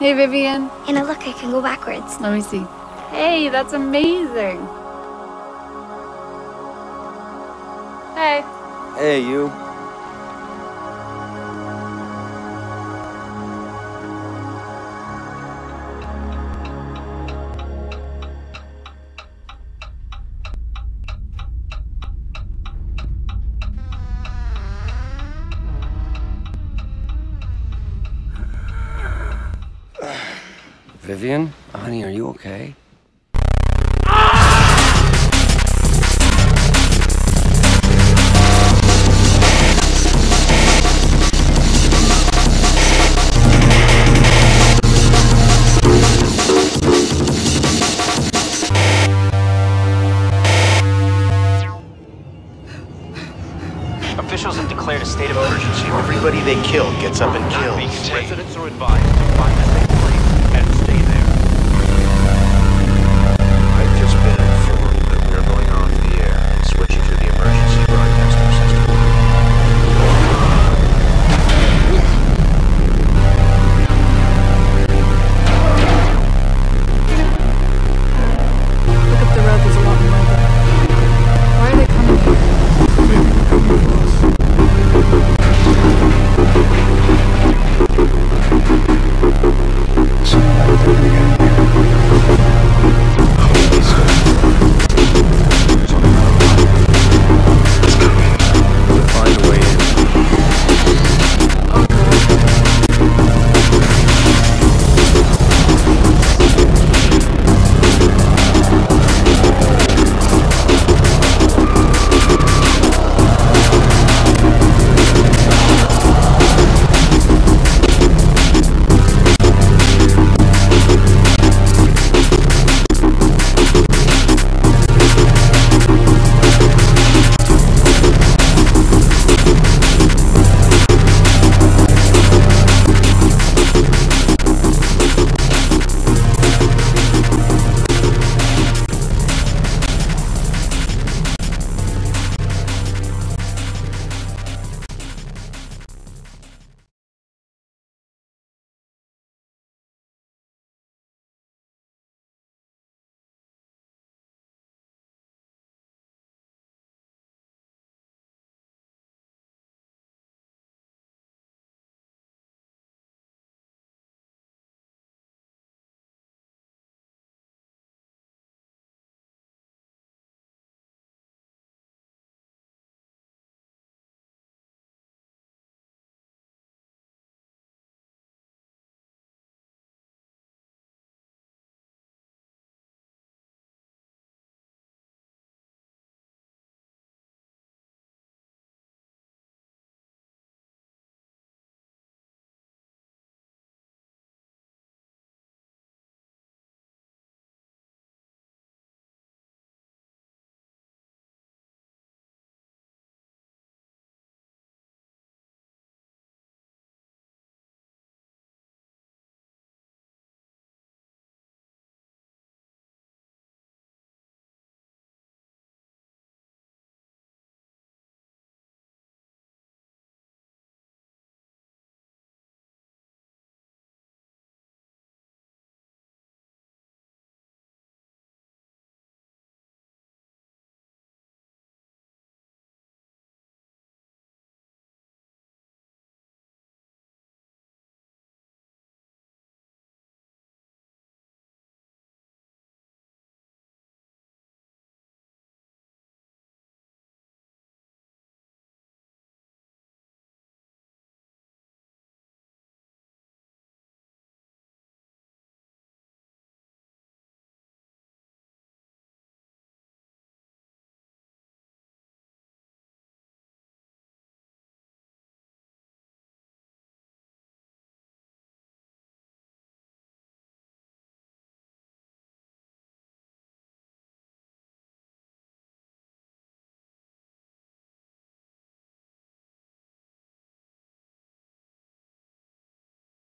Hey, Vivian. Anna, look, I can go backwards. Let me see. Hey, that's amazing. Hey. Hey, you. Vivian? Honey, are you okay? Officials have declared a state of emergency. Everybody they kill gets up and kills. Residents are advised to find